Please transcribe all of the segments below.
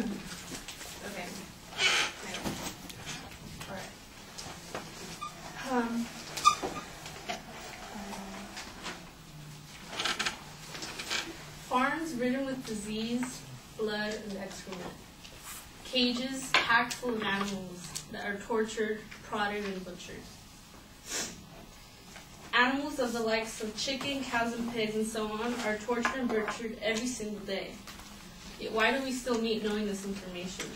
okay. Um, farms ridden with disease, blood, and excrement. Cages packed full of animals that are tortured, prodded, and butchered. Animals of the likes of chicken, cows, and pigs, and so on, are tortured and butchered every single day. Why do we still meet knowing this information?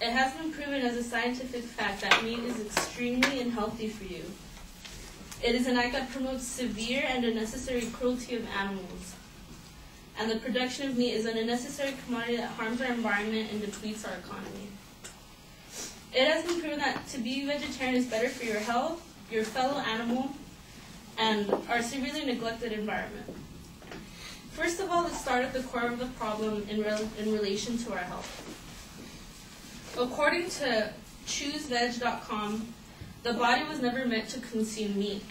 It has been proven as a scientific fact that meat is extremely unhealthy for you. It is an act that promotes severe and unnecessary cruelty of animals. And the production of meat is an unnecessary commodity that harms our environment and depletes our economy. It has been proven that to be vegetarian is better for your health, your fellow animal, and our severely neglected environment. First of all, let's start at the core of the problem in, rel- in relation to our health. According to ChooseVeg.com, the body was never meant to consume meat.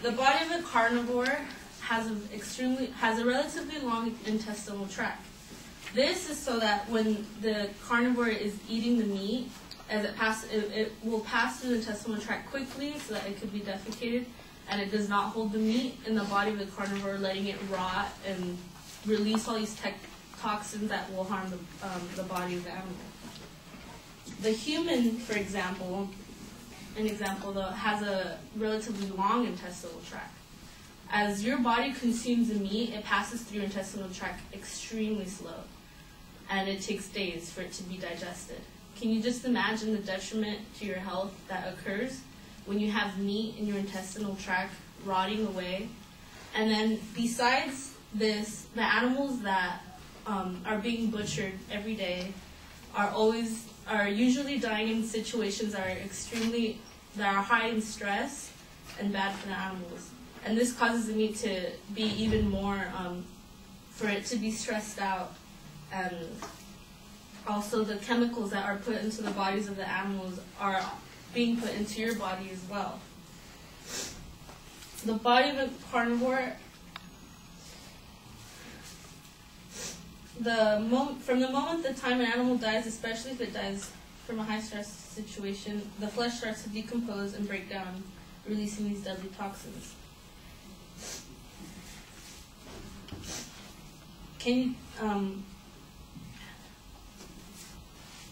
The body of a carnivore has a extremely has a relatively long intestinal tract. This is so that when the carnivore is eating the meat, as it passes, it, it will pass through the intestinal tract quickly so that it could be defecated, and it does not hold the meat in the body of the carnivore, letting it rot and release all these toxins that will harm the, um, the body of the animal. The human, for example, an example though, has a relatively long intestinal tract. As your body consumes the meat, it passes through your intestinal tract extremely slow, and it takes days for it to be digested. Can you just imagine the detriment to your health that occurs when you have meat in your intestinal tract rotting away? And then, besides this, the animals that um, are being butchered every day are always are usually dying in situations that are extremely that are high in stress and bad for the animals. And this causes the meat to be even more um, for it to be stressed out and also the chemicals that are put into the bodies of the animals are being put into your body as well. The body of a carnivore the from the moment the time an animal dies, especially if it dies from a high stress situation, the flesh starts to decompose and break down, releasing these deadly toxins. Can you, um,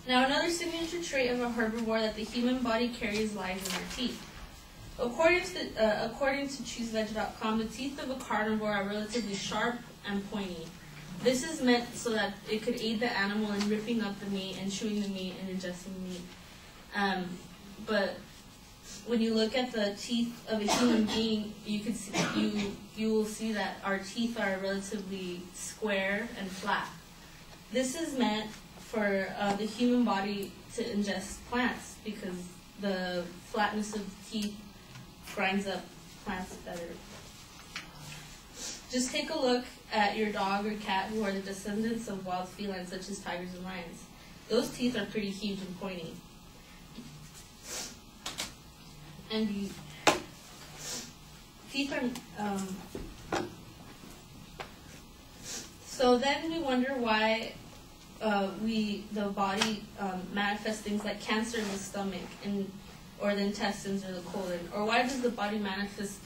now another signature trait of a herbivore that the human body carries lies in their teeth. According to uh, according to ChooseVeg.com, the teeth of a carnivore are relatively sharp and pointy. This is meant so that it could aid the animal in ripping up the meat and chewing the meat and ingesting the meat. Um, but when you look at the teeth of a human being, you could see, you you will see that our teeth are relatively square and flat. This is meant for uh, the human body to ingest plants because the flatness of teeth grinds up plants better. Just take a look at your dog or cat who are the descendants of wild felines such as tigers and lions. Those teeth are pretty huge and pointy. And you, teeth are, um, so then we wonder why uh, we, the body um, manifests things like cancer in the stomach and or the intestines or the colon, or why does the body manifest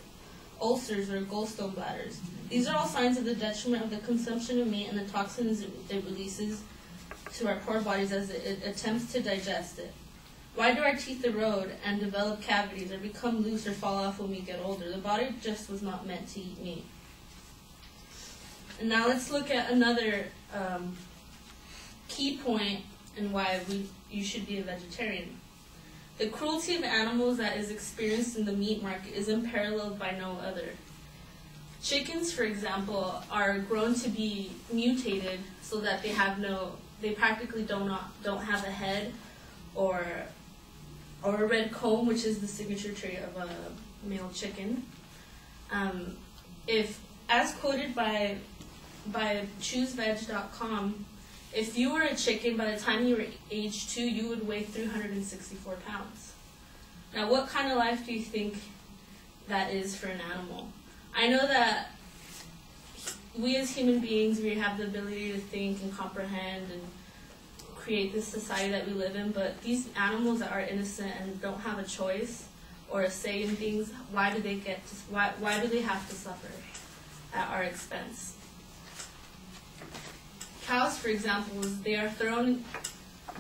ulcers or gallstone bladders? These are all signs of the detriment of the consumption of meat and the toxins it, it releases to our poor bodies as it, it attempts to digest it. Why do our teeth erode and develop cavities or become loose or fall off when we get older? The body just was not meant to eat meat. And now let's look at another um, key point and why we, you should be a vegetarian. The cruelty of animals that is experienced in the meat market is unparalleled by no other. Chickens, for example, are grown to be mutated so that they have no, they practically don't not, don't have a head or or a red comb, which is the signature trait of a male chicken. Um, if, as quoted by by ChooseVeg.com, if you were a chicken by the time you were age two, you would weigh 364 pounds. Now, what kind of life do you think that is for an animal? I know that we as human beings, we have the ability to think and comprehend and create this society that we live in, but these animals that are innocent and don't have a choice or a say in things, why do they get to, why why do they have to suffer at our expense? Cows, for example, they are thrown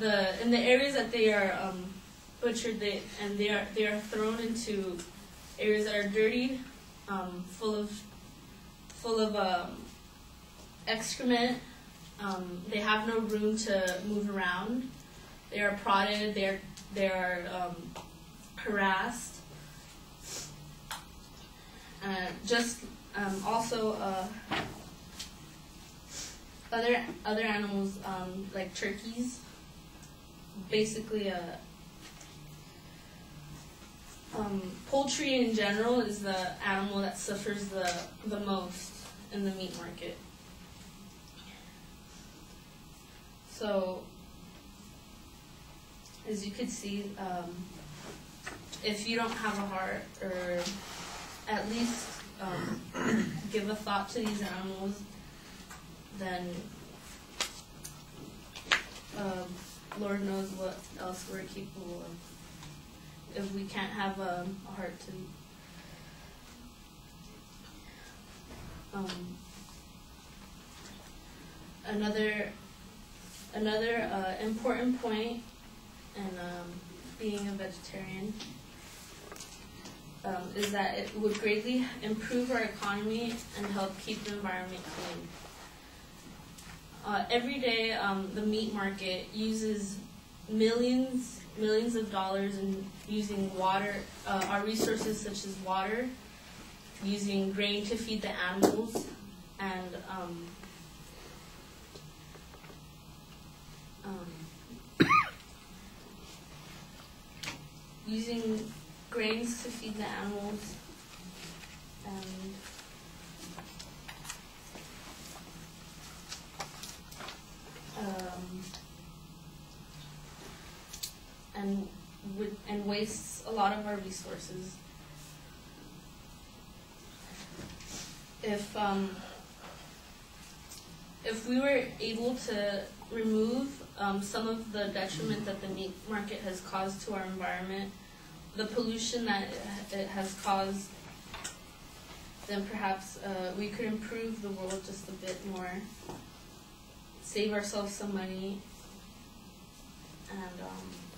the in the areas that they are um, butchered, they and they are they are thrown into areas that are dirty, um, full of full of um, excrement. Um, they have no room to move around. They are prodded. They are they are um, harassed. Uh, just um, also uh, other other animals um, like turkeys. Basically, um, poultry in general is the animal that suffers the the most in the meat market. So, as you could see, um, if you don't have a heart, or at least um, give a thought to these animals, then um, Lord knows what else we're capable of. If we can't have a, a heart to um, another another uh, important point in um, being a vegetarian um, is that it would greatly improve our economy and help keep the environment clean. Uh, every day, um, the meat market uses millions, millions of dollars in using water, uh, our resources such as water, using grain to feed the animals, and um, um, using grains to feed the animals, and um, and would and wastes a lot of our resources. If um, if we were able to remove um, some of the detriment that the meat market has caused to our environment, the pollution that it has caused, then perhaps uh, we could improve the world just a bit more, save ourselves some money, and um,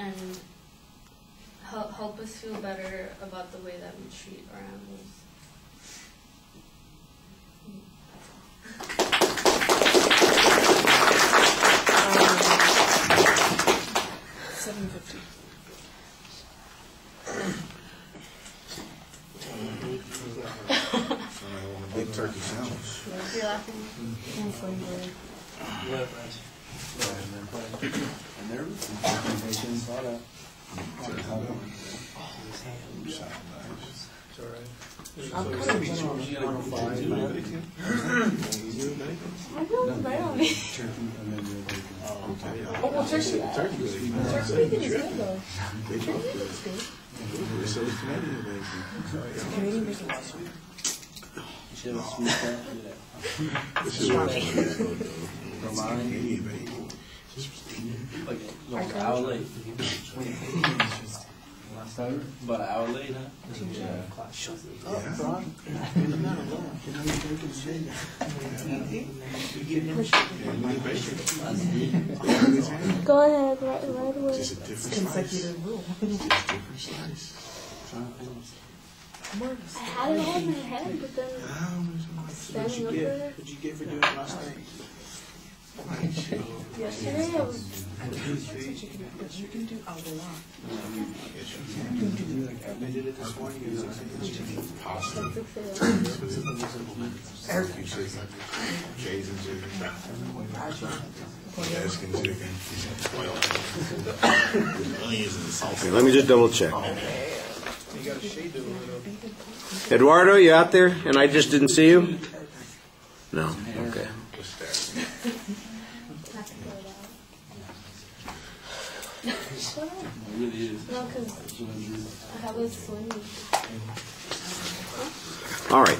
and help help us feel better about the way that we treat our animals. Seven fifty. Big turkey sandwich. You're laughing. Mm-hmm. And there was I'm kind of general. I it's me. Oh, well, turkey. Turkey bacon is good though. Turkey bacon is good. Canadian bacon is sweet. Like an hour late. About an hour late, huh? Oh, Braun. Go ahead, right, right away. Just a different Consecutive rule. different slice. I had it all in my head, but then standing up there What'd you get for doing it last night? Yesterday, I was Chicken, but you can do a. I did it this morning. It was like Pasta, Cajun chicken. Okay, let me just double check. You. Eduardo, you out there? And I just didn't see you? No. Okay. Just that. have to throw it out. It really is. No, because I have a swing. All right.